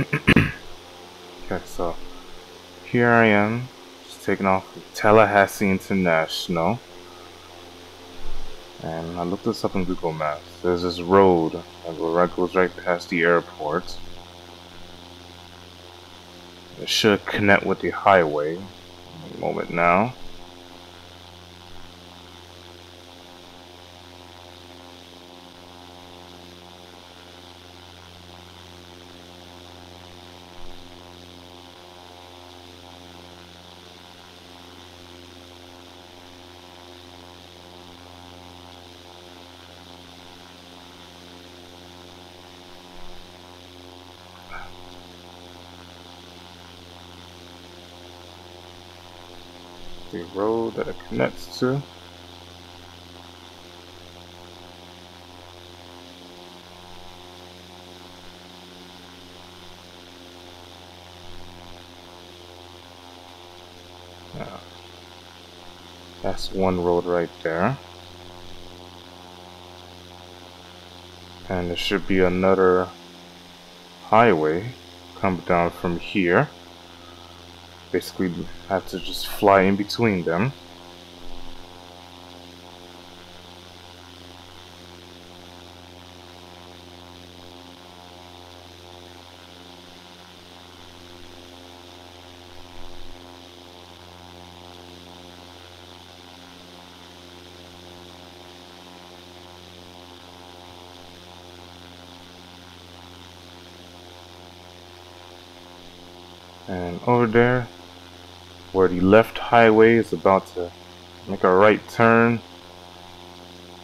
okay, so here I am, just taking off Tallahassee International. And I looked this up in Google Maps. There's this road that goes right past the airport. It should connect with the highway. Moment now. The road that it connects to. That's one road right there. And there should be another highway come down from here basically have to just fly in between them. And over there, where the left highway is about to make a right turn.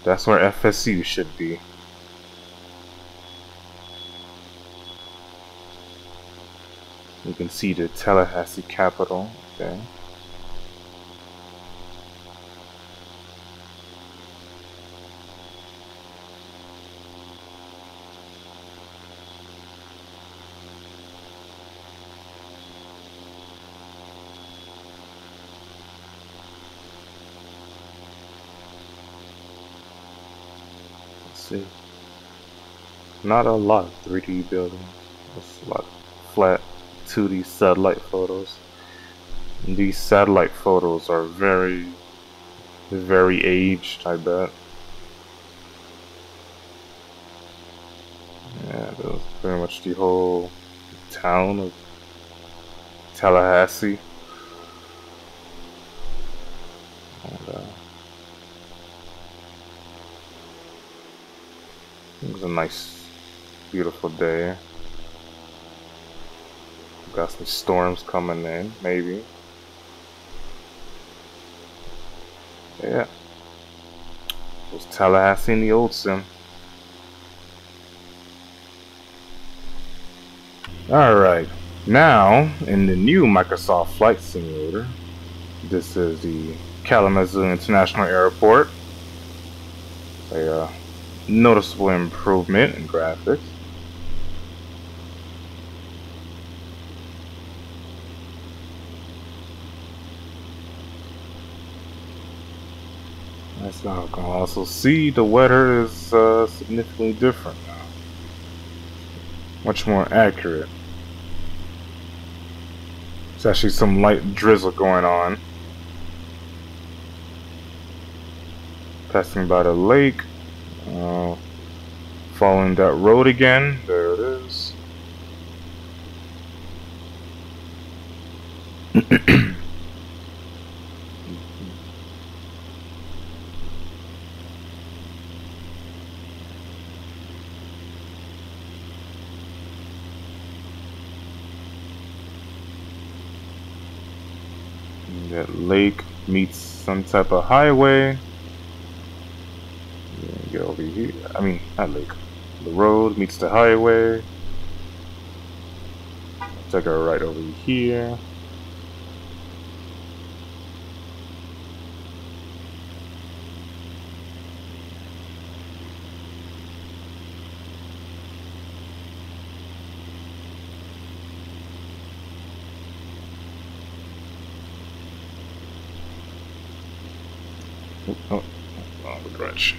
That's where FSU should be. You can see the Tallahassee Capitol. Okay. See. Not a lot of 3D buildings. It's a lot of flat 2D satellite photos. And these satellite photos are very, very aged, I bet. Yeah, that's pretty much the whole town of Tallahassee. It was a nice, beautiful day. Got some storms coming in, maybe. Yeah. It was Tallahassee in the old sim. Alright, now in the new Microsoft Flight Simulator, this is the Kalamazoo International Airport. A uh, noticeable improvement in graphics. That's now also see the weather is uh, significantly different now. Much more accurate. There's actually some light drizzle going on. Passing by the lake. Uh, following that road again. There it is. that lake meets some type of highway here. I mean, not lake. The road meets the highway. Take a right over here. Oh, oh, oh the direction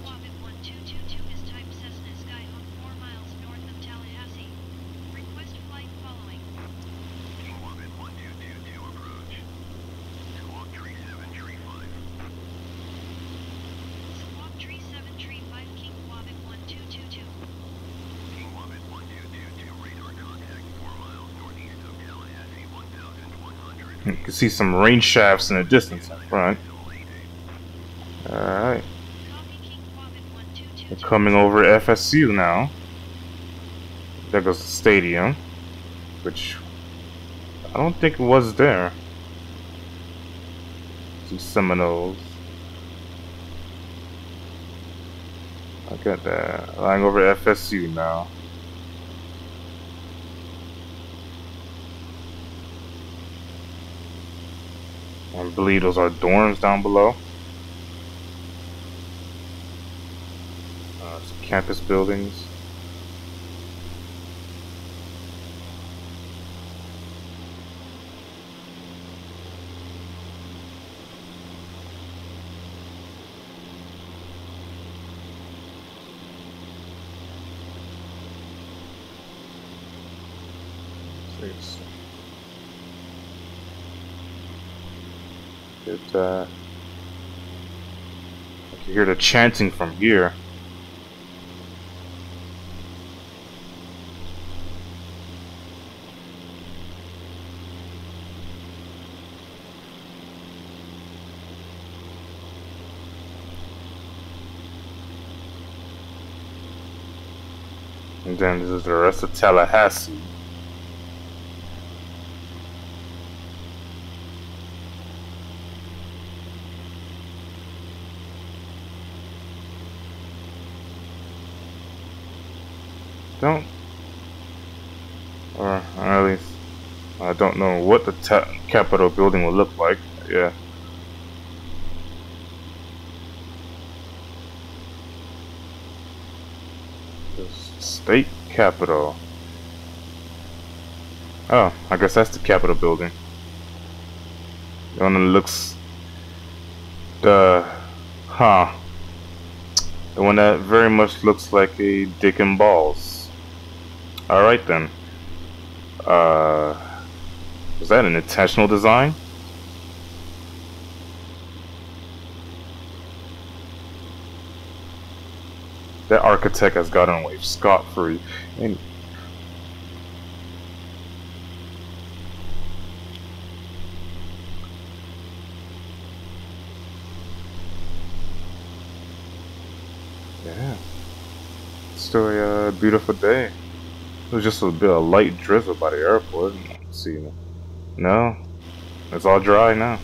You can see some rain shafts in the distance in front. Alright. We're coming over FSU now. There goes the stadium. Which I don't think it was there. Some Seminoles. I got that. Lying over FSU now. I believe those are dorms down below. Uh, campus buildings. It, uh, I can hear the chanting from here. And then this is the rest of Tallahassee. Don't, or at least I don't know what the Capitol building will look like. Yeah. The state capitol. Oh, I guess that's the Capitol building. The one that looks the huh. The one that very much looks like a dick and balls. Alright then. Uh, was that an intentional design? That architect has gotten away scot-free. And yeah, still a uh, beautiful day. It was just a bit of light drizzle by the airport. See, no, it's all dry now.